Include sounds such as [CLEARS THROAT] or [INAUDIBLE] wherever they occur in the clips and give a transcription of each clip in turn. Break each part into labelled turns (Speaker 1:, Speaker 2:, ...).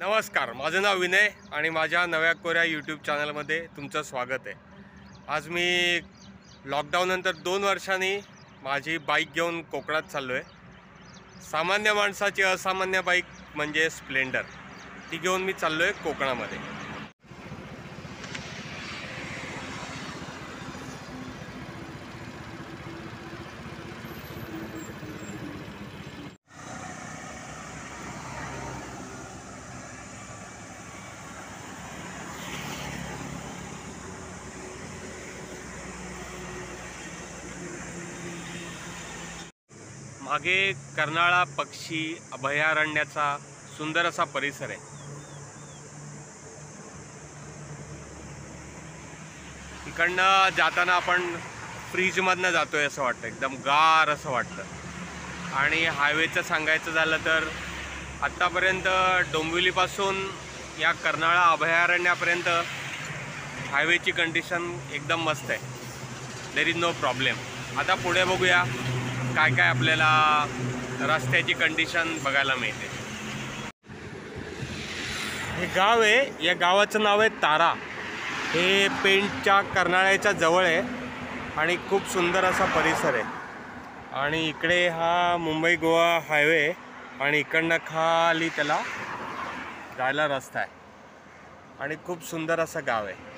Speaker 1: नमस्कार माझं नाव विनय आणि माझ्या नव्या कोऱ्या यूट्यूब चॅनलमध्ये तुमचं स्वागत आहे. आज मी लॉकडाऊननंतर दोन वर्षांनी माझी बाईक घेऊन कोकणात चाललो आहे सामान्य माणसाची असामान्य बाईक म्हणजे स्प्लेंडर ती घेऊन मी चाललो आहे कोकणामध्ये. मागे कर्नाळा पक्षी अभयारण्याचा सुंदर असा परिसर आहे. इकडनं जाताना आपण फ्रीजमधनं जातोय असं वाटतं एकदम गार असं वाटतं. आणि हायवेचं सांगायचं झालं तर आत्तापर्यंत डोंबिवलीपासून या कर्नाळा अभयारण्यापर्यंत हायवेची कंडिशन एकदम मस्त आहे. देर इज नो प्रॉब्लेम आता पुढे बघूया. काय काय आपल्याला रस्त्याची कंडिशन बघायला मिळते. हे गाव आहे या गावाचं नाव आहे तारा. हे पेंटच्या कर्नाळ्याच्या जवळ आहे आणि खूप सुंदर असा परिसर आहे. आणि इकडे हा मुंबई गोवा हायवे आणि इकडनं खाली त्याला जायला रस्ता आहे. आणि खूप सुंदर असं गाव आहे.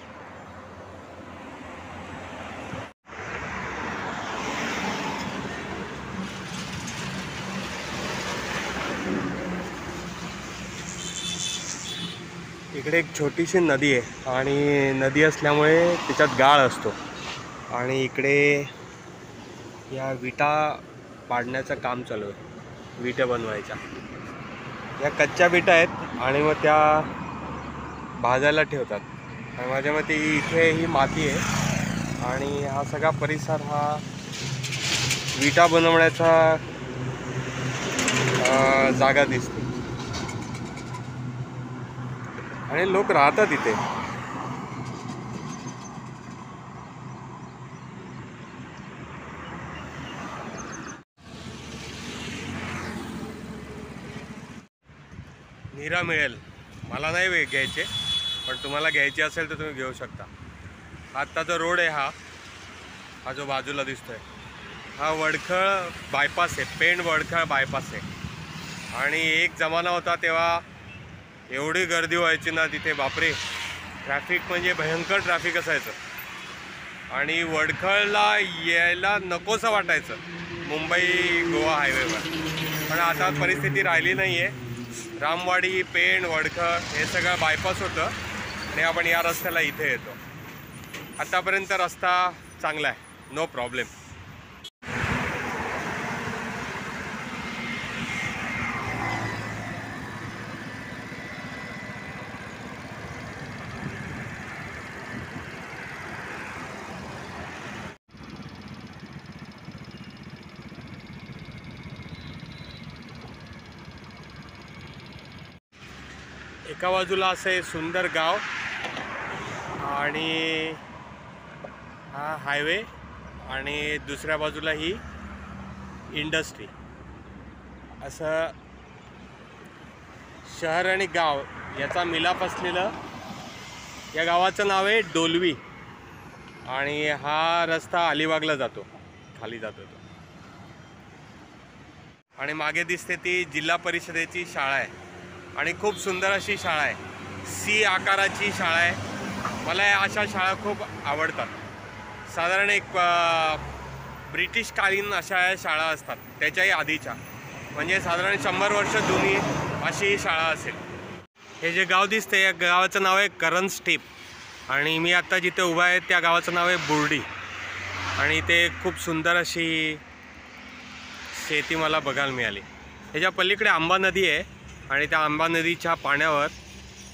Speaker 1: इकडे एक छोटीशी नदी आहे आणि नदी असल्यामुळे त्याच्यात गाळ असतो. आणि इकडे या विटा पाडण्याचं काम चालू आहे. विटा बनवायच्या. या कच्च्या विटा आहेत आणि मग त्या भाजायला ठेवतात. आणि माझ्या मते इथे ही माती आहे. आणि हा सगळा परिसर हा विटा बनवण्याचा जागा दिसते. आणि लोक राहतात इथे. निरा मिळेल. मला नाही घ्यायचे पण तुम्हाला घ्यायचे असेल तर तुम्ही घेऊ शकता. आत्ताचा रोड आहे हा. हा जो बाजूला दिसतोय. हा वडखळ बायपास आहे. पेंड वडखळ बायपास आहे. आणि एक जमाना होता तेव्हा एवढी गर्दी व्हायची ना तिथे बापरे. ट्रॅफिक म्हणजे भयंकर ट्रॅफिक असायचं. आणि वडखळला यायला नकोसं वाटायचं. मुंबई गोवा हायवेवर. पण आता परिस्थिती राहिली नाही आहे रामवाडी पेण वडखळ हे सगळं बायपास होतं आणि आपण या रस्त्याला इथे येतो. आत्तापर्यंत रस्ता चांगला आहे. नो प्रॉब्लेम एका बाजूला असं आहे सुंदर गाव आणि हा हायवे आणि दुसऱ्या बाजूला ही इंडस्ट्री. असं शहर आणि गाव याचा मिलाप असलेलं या गावाचं नाव आहे डोलवी आणि हा रस्ता अलिबागला जातो खाली जातो तो. आणि मागे दिसते ती जिल्हा परिषदेची शाळा आहे. आणि खूप सुंदर अशी शाळा आहे. सी आकाराची शाळा आहे. मला या अशा शाळा खूप आवडतात. साधारण एक ब्रिटिशकालीन अशा या शाळा असतात. त्याच्याही आधीच्या. म्हणजे साधारण शंभर वर्ष जुनी अशी ही शाळा असेल. हे जे गाव दिसते या गावाचं नाव आहे करण स्टेप. आणि मी आत्ता जिथे उभा आहे त्या गावाचं नाव आहे बुर्डी. आणि ते खूप सुंदर अशी शेती मला बघायला मिळाली. ह्याच्या पलीकडे आंबा नदी आहे. आणि त्या आंबा नदीच्या पाण्यावर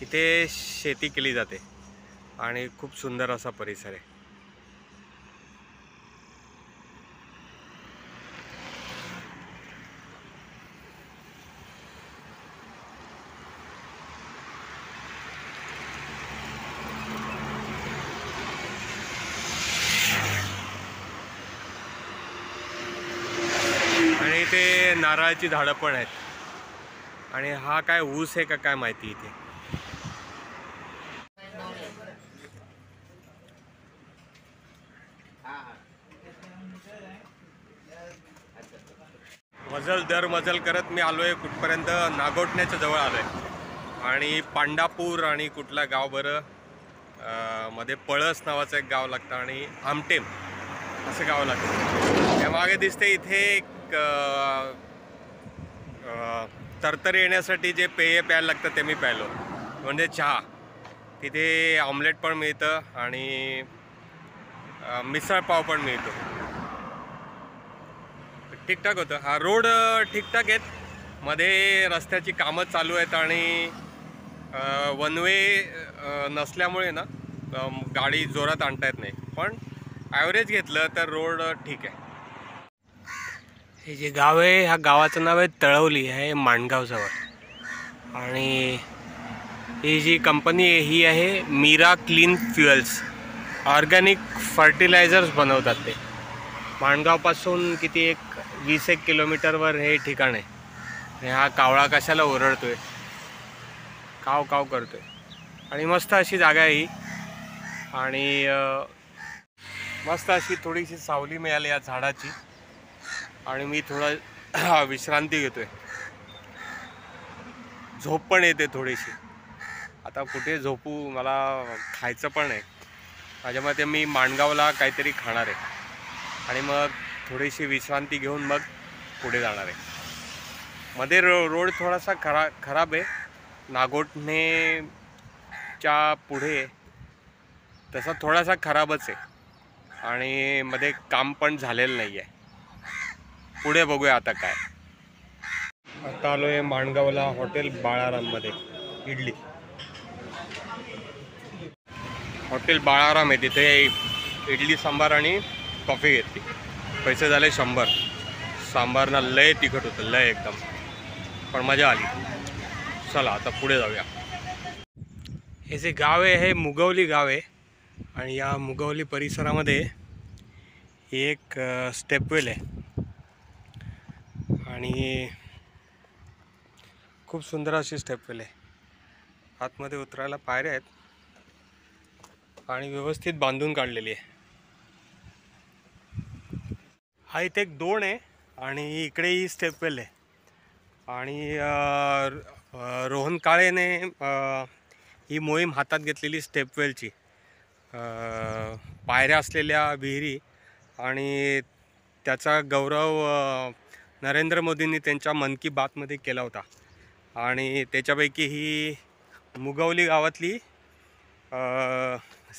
Speaker 1: इथे शेती केली जाते. आणि खूप सुंदर असा परिसर आहे. आणि इथे नारळाची झाडं पण आहेत. आणि हा काय ऊस आहे का काय माहिती इथे? मजल दर मजल करत मी आलोय कुठपर्यंत? नागोटण्याच्या जवळ आलोय. आणि पांडापूर आणि कुठला गाव बरं? मध्ये पळस नावाचं एक गाव लागतं आणि आमटेम असं गाव लागतं. त्यामागे दिसते इथे एक आ, आ, तरतरी येण्यासाठी जे पेय प्यायला लागतं ते मी प्यायलो. म्हणजे चहा. तिथे ऑमलेट पण मिळतं आणि मिसळपाव पण मिळतो. ठीकठाक होतं. हा रोड ठीकठाक आहेत. मध्ये रस्त्याची कामं चालू आहेत आणि वन वे नसल्यामुळे ना गाडी जोरात आणता येत नाही. पण ॲव्हरेज घेतलं तर रोड ठीक आहे. हे जे गाव आहे ह्या गावाचं नाव आहे तळवली आहे माणगावजवळ आणि ही जी कंपनी आहे ही आहे Meera clean fuels. Organic fertilisers बनवतात ते. माणगावपासून किती एक वीस एक किलोमीटरवर हे ठिकाण आहे. हा कावळा कशाला आहे काव काव करतो आहे आणि मस्त अशी जागा आहे ही. आणि मस्त अशी थोडीशी सावली मिळाली या झाडाची. आणि मी थोडा [CLEARS THROAT] विश्रांती घेतोय. झोप पण येते थोडीशी. आता कुठे झोपू मला खायचं पण आहे माझ्या मते मी माणगावला काहीतरी खाणार आहे. आणि मग थोडीशी विश्रांती घेऊन मग पुढे जाणार आहे. मध्ये रो रोड थोडासा खरा खराब आहे. नागोठणेच्या पुढे तसा थोडासा खराबच आहे. आणि मध्ये काम पण झालेलं नाही आहे पुढे बघूया आता काय. आता आलो आहे माणगावला हॉटेल बाळाराममध्ये इडली. हॉटेल बाळाराम आहे तिथे इडली सांबार आणि कॉफी घेतली. पैसे झाले शंभर. सांबारना लय तिखट होतं लय एकदम. पण मजा आली. चला आता पुढे जाऊया. हे जे गाव आहे हे मुगवली गाव आहे. आणि या मुगवली परिसरामध्ये एक स्टेपवेल आहे. आणि खूप सुंदर अशी स्टेपवेल आहे आतमध्ये उतरायला पायऱ्या आहेत. आणि व्यवस्थित बांधून काढलेली आहे. हा इथे एक दोन आहे आणि इकडे ही स्टेपवेल आहे आणि रोहन काळेने ही मोहीम हातात घेतलेली स्टेपवेलची पायऱ्या असलेल्या विहिरी आणि त्याचा गौरव नरेंद्र मोदींनी त्यांच्या मन की बातमध्ये केला होता. आणि त्याच्यापैकी ही मुगवली गावातली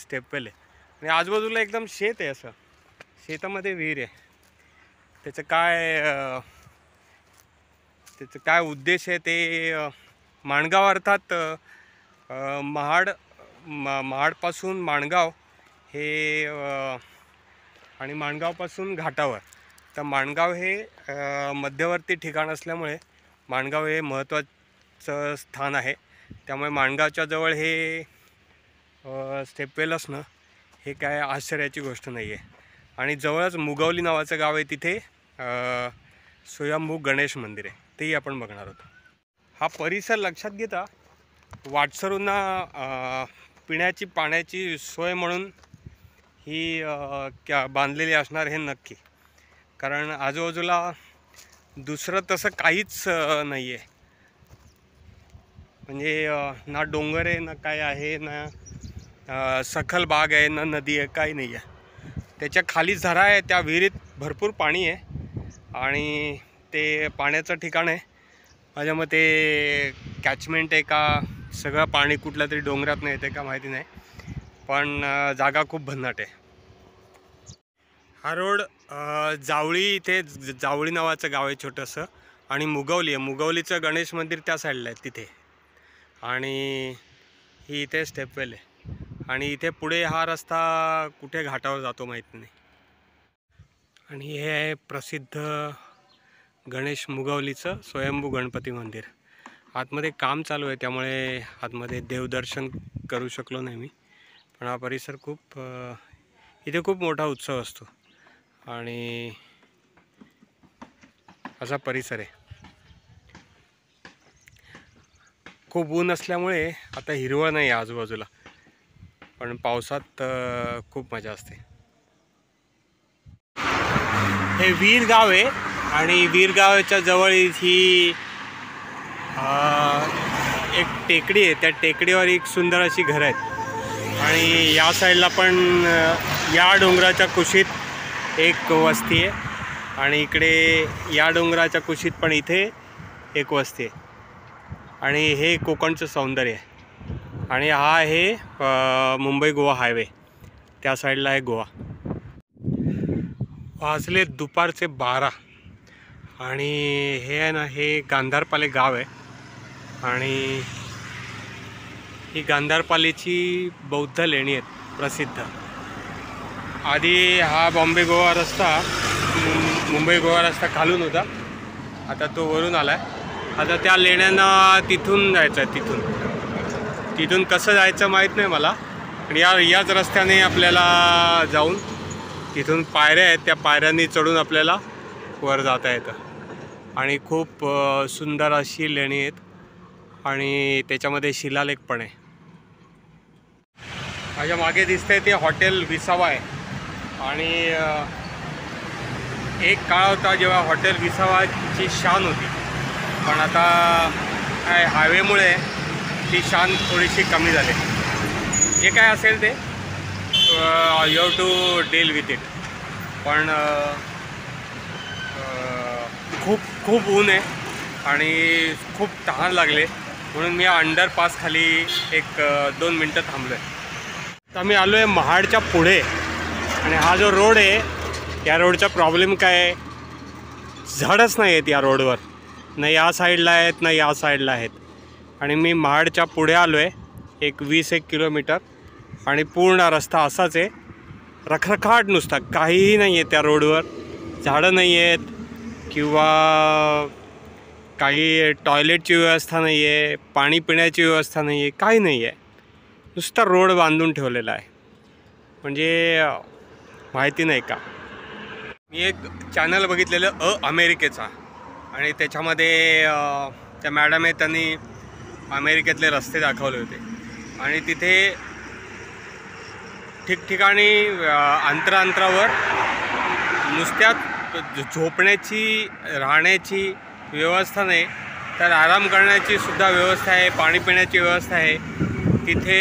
Speaker 1: स्टेपवेल आहे. आणि आजूबाजूला एकदम शेत आहे असं. शेतामध्ये विहीर आहे. त्याचं काय त्याचं काय उद्देश आहे ते माणगाव अर्थात महाड मा महाडपासून माणगाव हे आणि माणगावपासून घाटावर. तर माणगाव हे मध्यवर्ती ठिकाण असल्यामुळे माणगाव हे महत्त्वाचं स्थान आहे. त्यामुळे माणगावच्या जवळ हे स्टेपवेल असणं हे काय आश्चर्याची गोष्ट नाही आहे आणि जवळच मुगवली नावाचं गाव आहे तिथे स्वयंभू गणेश मंदिर आहे. तेही आपण बघणार आहोत. हा परिसर लक्षात घेता वाटसरूंना पिण्याची पाण्याची सोय म्हणून ही क्या बांधलेली असणार हे नक्की. कारण आजूबाजूला दुसरं तसं काहीच नाही आहे म्हणजे ना डोंगर आहे ना काय आहे ना सखल बाग आहे ना नदी आहे काही नाही आहे त्याच्याखाली झरा आहे त्या विहिरीत भरपूर पाणी आहे. आणि ते पाण्याचं ठिकाण आहे. माझ्या मते कॅचमेंट आहे का सगळं पाणी कुठल्या तरी डोंगरात नाही येते का माहिती नाही. पण जागा खूप भन्नाट आहे. हा रोड जावळी इथे ज- जावळी नावाचं गाव आहे छोटंसं आणि मुगवली आहे. मुगवलीचं गणेश मंदिर त्या साईडला आहे तिथे. आणि ही इथे स्टेपवेल आहे. आणि इथे पुढे हा रस्ता कुठे घाटावर जातो माहीत नाही. आणि हे आहे प्रसिद्ध गणेश मुगवलीचं स्वयंभू गणपती मंदिर. आतमध्ये काम चालू आहे त्यामुळे आतमध्ये देवदर्शन करू शकलो नाही मी. पण हा परिसर खूप इथे खूप मोठा उत्सव असतो. आणि असा परिसर आहे. खूप ऊन असल्यामुळे आता हिरवळ नाही आहे आजूबाजूला. पण पावसात खूप मजा असते. हे वीर गाव आहे आणि वीर गावाच्या जवळ ही एक टेकडी आहे. त्या टेकडीवर एक सुंदर अशी घरं आहेत. आणि या साईडला पण या डोंगराच्या कुशीत एक वस्ती आहे. आणि इकडे या डोंगराच्या कुशीत पण इथे एक वस्ती आहे. आणि हे कोकणचं सौंदर्य आहे. आणि हा आहे मुंबई गोवा हायवे. त्या साईडला आहे गोवा. वाजले दुपारचे बारा. आणि हे आहे ना हे गांधारपाले गाव आहे. आणि ही गांधारपालेची बौद्ध लेणी आहेत प्रसिद्ध. आधी हा बॉम्बे गोवा रस्ता मुंबई गोवा रस्ता खालून होता. आता तो वरून आला आहे आता त्या लेण्यांना तिथून जायचं आहे तिथून. तिथून कसं जायचं माहीत नाही मला पण या याच रस्त्याने आपल्याला जाऊन तिथून पायऱ्या आहेत त्या पायऱ्यांनी चढून आपल्याला वर जाता येतं. आणि खूप सुंदर अशी लेणी आहेत. आणि त्याच्यामध्ये शिलालेख पण आहे. माझ्या मागे दिसतंय ते हॉटेल विसावा आहे. आणि एक काळ होता जेव्हा हॉटेल विसावाची शान होती. पण आता काय हायवेमुळे ती शान थोडीशी कमी झाली. जे काय असेल ते you have to deal with it पण खूप खूप ऊन आहे आणि खूप तहान लागले. म्हणून मी अंडरपासखाली एक दोन मिनटं थांबलो आहे तर मी आलो आहे महाडच्या पुढे. आणि हा जो रोड आहे या रोडचा प्रॉब्लेम काय आहे? झाडच नाही आहेत या रोडवर. ना या साईडला आहेत ना या साईडला आहेत. आणि मी महाडच्या पुढे आलो आहे एक वीस एक किलोमीटर. आणि पूर्ण रस्ता असाच आहे. रखरखाट नुसता काहीही नाही आहे त्या रोडवर. झाडं नाही आहेत. किंवा काही टॉयलेटची व्यवस्था नाही आहे पाणी पिण्याची व्यवस्था नाही आहे काही नाही आहे. नुसता रोड बांधून ठेवलेला आहे. म्हणजे माहिती नाही का? मी एक चॅनल बघितलेलं अ अमेरिकेचा. आणि त्याच्यामध्ये त्या मॅडम आहे त्यांनी अमेरिकेतले रस्ते दाखवले होते. आणि तिथे ठिकठिकाणी अंतरांतरावर नुसत्या झोपण्याची राहण्याची व्यवस्था नाही. तर आराम करण्याची सुद्धा व्यवस्था आहे पाणी पिण्याची व्यवस्था आहे. तिथे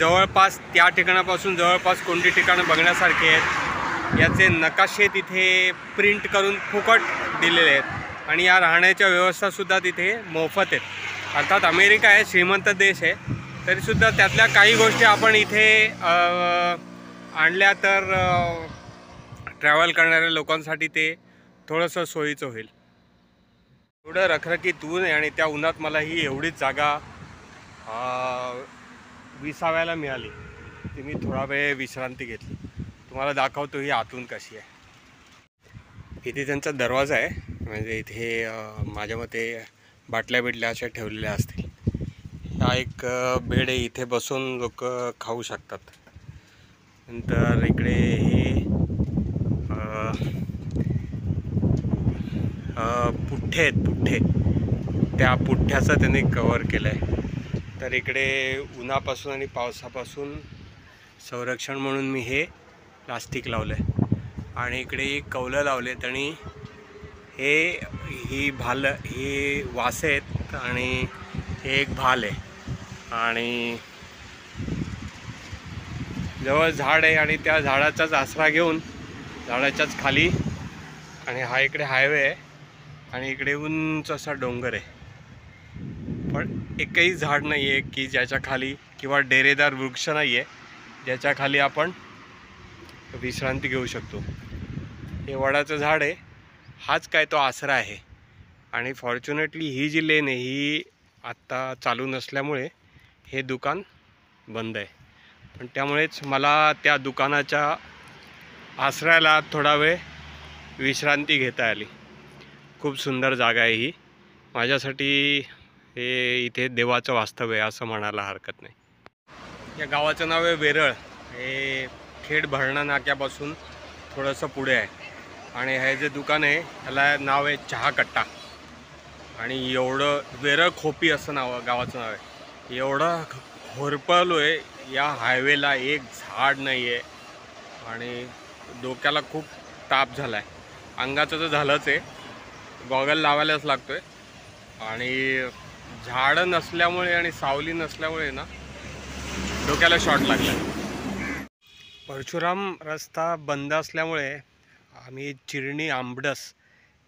Speaker 1: जवळपास त्या ठिकाणापासून जवळपास कोणती ठिकाणं बघण्यासारखी आहेत याचे नकाशे तिथे प्रिंट करून फुकट दिलेले आहेत. आणि या राहण्याच्या व्यवस्थासुद्धा तिथे मोफत आहेत. अर्थात अमेरिका आहे श्रीमंत देश आहे तरीसुद्धा त्यातल्या काही गोष्टी आपण इथे आणल्या तर ट्रॅव्हल करणाऱ्या लोकांसाठी ते थोडंसं सोयीचं होईल. एवढं रखरखीत ऊन आहे आणि त्या उन्हात मला ही एवढीच जागा विसाव्याला मिळाली. ती मी थोडा वेळ विश्रांती घेतली. तुम्हाला दाखवतो ही आतून कशी आहे. इथे त्यांचा दरवाजा आहे. म्हणजे इथे माझ्या मते बाटल्या बिटल्या अशा ठेवलेल्या असतील. हा एक बेड आहे. इथे बसून लोक खाऊ शकतात. नंतर इकडे हे पुठ्ठे आहेत पुठ्ठे. त्या पुठ्ठ्याचं त्यांनी कवर केलं आहे तर इकडे उन्हापासून आणि पावसापासून संरक्षण म्हणून मी हे प्लास्टिक लावलं आहे आणि इकडे कौलं कौलं लावलेत आणि हे ही भाल ही वास आहेत आणि हे एक भाल आहे. आणि जवळ झाड आहे आणि त्या झाडाचाच आसरा घेऊन झाडाच्याच खाली आणि हा इकडे हायवे आहे आणि इकडे उंच असा डोंगर आहे. एकही झाड नाही आहे की ज्याच्या खाली किंवा डेरेदार वृक्ष नाही आहे ज्याच्या खाली आपण विश्रांती घेऊ शकतो. हे वडाचं झाड आहे. हाच काय तो आसरा आहे. आणि फॉर्च्युनेटली ही जी लेन आहे ही आत्ता चालू नसल्यामुळे हे दुकान बंद आहे. पण त्यामुळेच मला त्या दुकानाच्या आसऱ्याला थोडा वेळ विश्रांती घेता आली. खूप सुंदर जागा आहे ही. माझ्यासाठी हे इथे देवाचं वास्तव्य आहे असं म्हणायला हरकत नाही. या गावाचं नाव आहे वेरळ. हे खेड भरणा नाक्यापासून थोडंसं पुढे आहे. आणि हे जे दुकान आहे त्याला नाव आहे चहा कट्टा आणि एवढं वेरळ खोपी असं नाव गावाचं नाव आहे. एवढं होरपळलो आहे या हायवेला एक झाड नाही आहे आणि डोक्याला खूप ताप झाला आहे अंगाचं तर झालंच आहे. गॉगल लावायलाच लागतो आहे आणि झाडं नसल्यामुळे आणि सावली नसल्यामुळे ना डोक्याला शॉट लागला. परशुराम रस्ता बंद असल्यामुळे आम्ही चिरणी आंबडस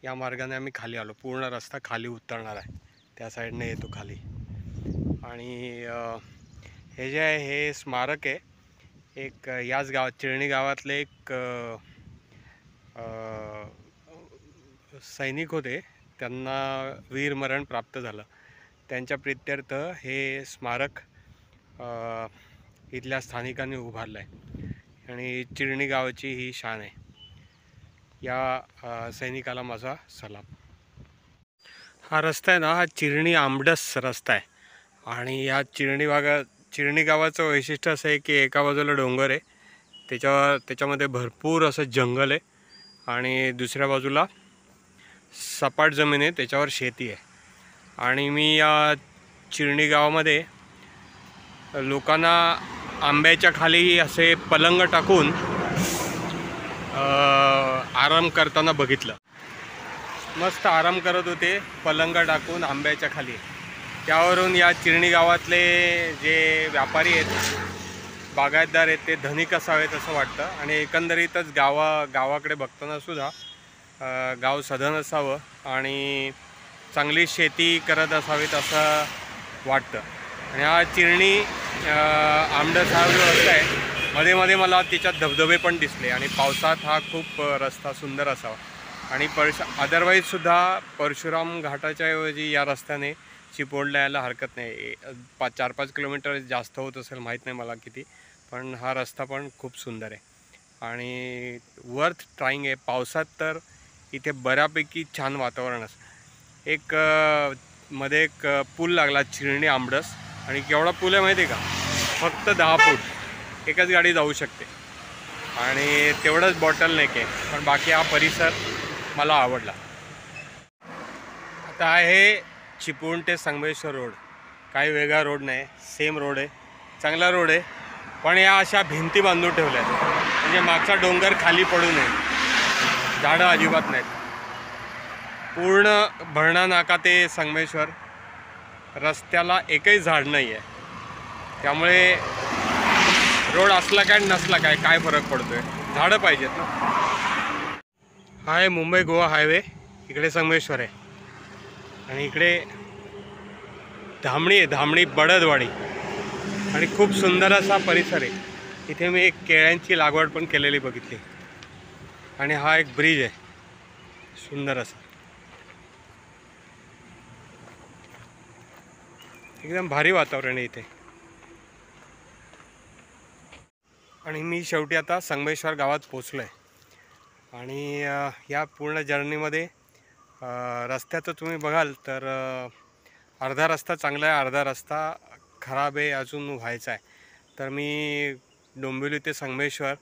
Speaker 1: या मार्गाने आम्ही खाली आलो. पूर्ण रस्ता खाली उतरणार आहे. त्या साईडने येतो खाली. आणि हे जे आहे हे स्मारक आहे. एक याच गावात चिरणी गावातले एक सैनिक होते. त्यांना वीरमरण प्राप्त झालं. त्यांच्या प्रित्यर्थ हे स्मारक इथल्या स्थानिकांनी उभारलं आहे आणि चिरणी गावाची ही शान आहे. या सैनिकाला माझा सलाम. हा रस्ता आहे ना हा चिरणी आंबडस रस्ता आहे. आणि या चिरणी भागा चिरणी गावाचं वैशिष्ट्य असं आहे की एका बाजूला डोंगर आहे. त्याच्या त्याच्यामध्ये भरपूर असं जंगल आहे. आणि दुसऱ्या बाजूला सपाट जमीन आहे. त्याच्यावर शेती आहे. आणि मी या चिरणी गावामध्ये लोकांना आंब्याच्या खाली असे पलंग टाकून आराम करताना बघितलं. मस्त आराम करत होते पलंग टाकून आंब्याच्या खाली. त्यावरून या चिरणी गावातले जे व्यापारी आहेत बागायतदार आहेत ते धनिक असावेत असं वाटतं. आणि एकंदरीतच गावा गावाकडे बघताना सुद्धा गाव सधन असावं. आणि चांगली शेती करत असावीत असं वाटतं. आणि हा चिरणी अ, आमडस हा जो रस्ता आहे मध्ये मध्ये मला तिच्यात धबधबे पण दिसले आणि पावसात हा खूप रस्ता सुंदर असावा. आणि परश अदरवाईजसुद्धा परशुराम घाटाच्या ऐवजी या रस्त्याने चिपोडला यायला हरकत नाही. पाच चार पाच किलोमीटर जास्त होत असेल माहीत नाही मला किती पण हा रस्ता पण खूप सुंदर आहे. आणि वर्थ ट्राईंग आहे. पावसात तर इथे बऱ्यापैकी छान वातावरण असतं एक मध्ये एक पूल लागला चिरणी आंबडस आणि केवढा पूल आहे माहिती आहे का? फक्त दहा फूट. एकच गाडी जाऊ शकते. आणि तेवढंच बॉटल नेक आहे पण बाकी हा परिसर मला आवडला. आता आहे चिपळूण ते संगमेश्वर रोड. काही वेगळा रोड नाही. सेम रोड आहे. चांगला रोड आहे. पण या अशा भिंती बांधून ठेवल्या आहेत. म्हणजे मागचा डोंगर खाली पडू नये. झाडं अजिबात नाहीत. पूर्ण भरणा नाका ते संगमेश्वर. रस्त्याला एकही झाड नाही आहे त्यामुळे रोड असला काय नसला काय काय फरक पडतोय? झाडं पाहिजेत ना. हा आहे मुंबई गोवा हायवे. इकडे संगमेश्वर आहे. आणि इकडे धामणी आहे धामणी बडदवाडी. आणि खूप सुंदर असा परिसर आहे. इथे मी एक केळ्यांची लागवड पण केलेली बघितली. आणि हा एक ब्रिज आहे. सुंदर असा. एकदम भारी वातावरण आहे इथे. आणि मी शेवटी आता संगमेश्वर गावात पोचलो आहे आणि या पूर्ण जर्नीमध्ये रस्त्याचं तुम्ही बघाल तर अर्धा रस्ता चांगला आहे अर्धा रस्ता खराब आहे अजून व्हायचा आहे. तर मी डोंबिवली ते संगमेश्वर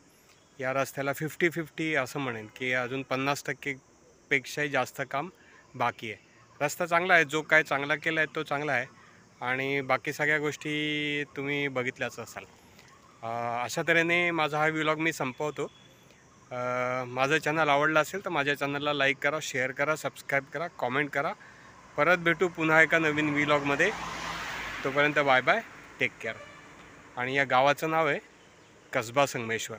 Speaker 1: या रस्त्याला फिफ्टी फिफ्टी असं म्हणेन की अजून पन्नास टक्केपेक्षाही जास्त काम बाकी आहे. रस्ता चांगला आहे जो काय चांगला केला आहे तो चांगला आहे. आणि बाकी सगळ्या गोष्टी तुम्ही बघितल्याच असाल. अशा तऱ्हेने माझा हा व्लॉग मी संपवतो. माझं चॅनल आवडलं असेल तर माझ्या चॅनलला लाईक करा शेअर करा सबस्क्राईब करा कॉमेंट करा. परत भेटू पुन्हा एका नवीन व्लॉगमध्ये तोपर्यंत बाय बाय टेक केअर आणि या गावाचं नाव आहे कसबा संगमेश्वर.